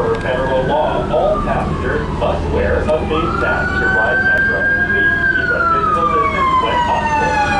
per federal law, all passengers must wear a face mask to ride Metro. Please keep a physical distance when possible.